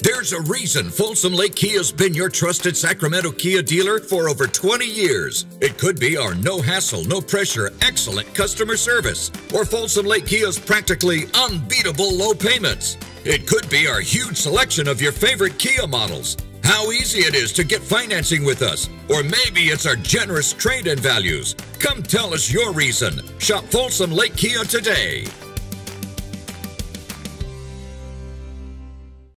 There's a reason Folsom Lake Kia's been your trusted Sacramento Kia dealer for over 20 years. It could be our no hassle, no pressure, excellent customer service, or Folsom Lake Kia's practically unbeatable low payments. It could be our huge selection of your favorite Kia models, how easy it is to get financing with us, or maybe it's our generous trade in values. Come tell us your reason. Shop Folsom Lake Kia today.